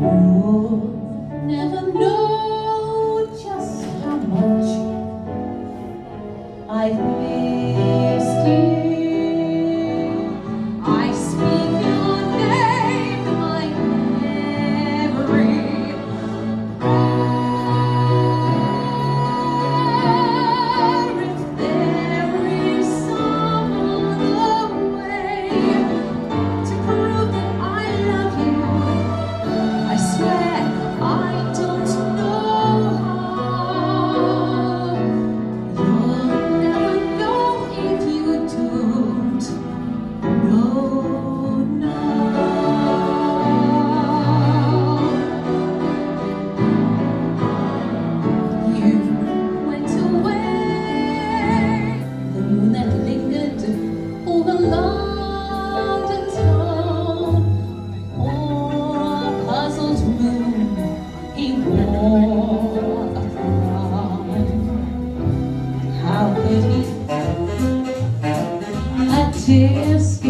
You'll never know just how much I missed you. A tears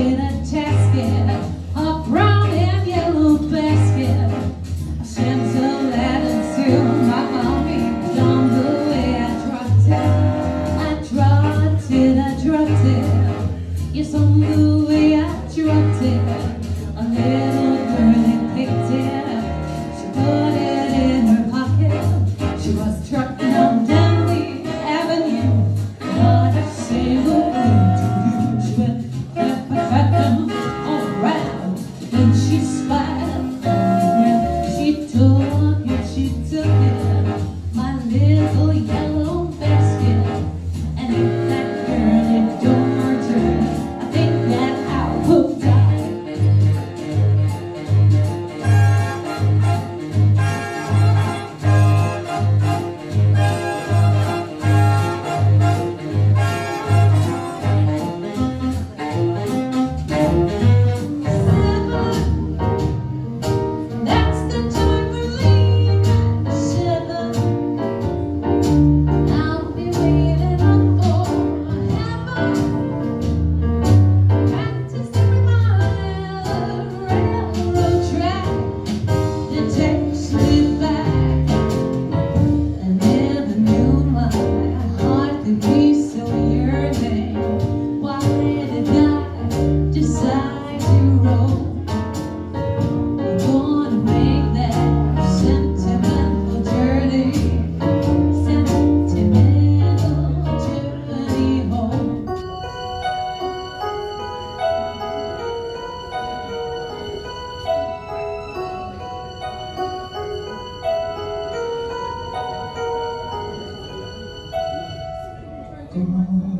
Amen.